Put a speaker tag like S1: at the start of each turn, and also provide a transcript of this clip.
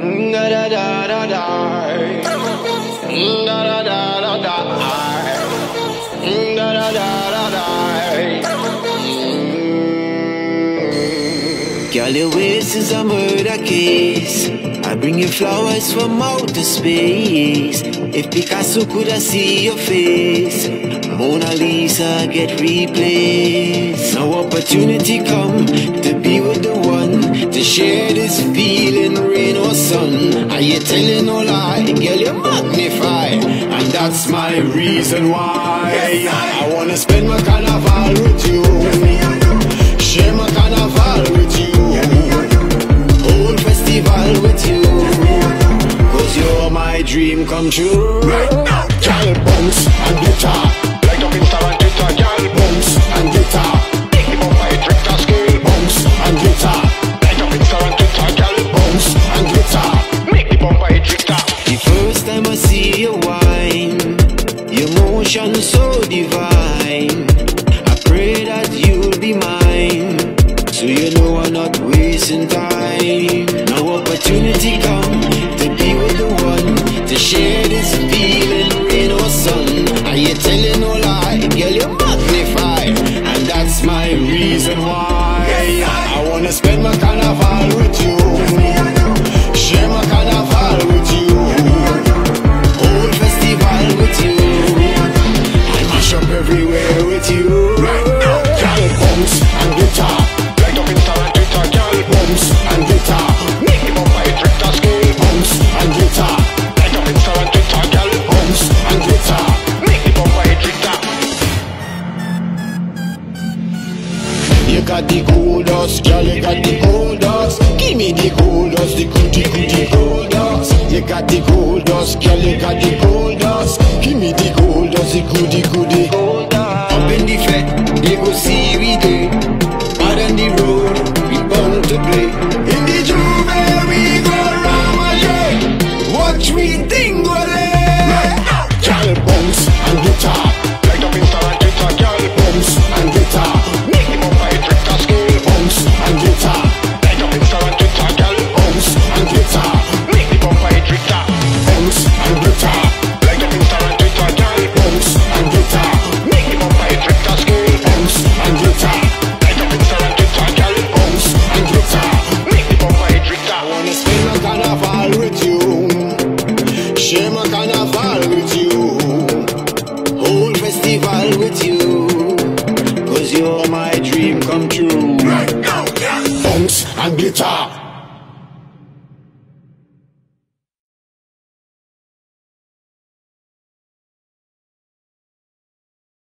S1: da da. Da da da da da. Da da da.
S2: Girl, your waist is a murder case. I bring you flowers from outer space. If Picasso could have see your face, Mona Lisa get replaced. No opportunity come to be share this feeling, rain or sun. Are you telling no lie, girl? You magnify, and that's my reason why I wanna spend my carnival with you. Share my carnival with you. Whole festival with you. Cause you're my dream come true.
S3: Right now,
S2: Girl, bounce and glitter.
S1: Light up Insta and Twitter, girl.
S2: Bounce so you know I'm not wasting time. You got the dust, girl, you got the dust. Give me the dust, the goody gold dust. You got the dust, girl, you got the dust. Give me the dust, the goody goody my dream come true.
S3: right now, yeah.
S2: Bounce and glitter.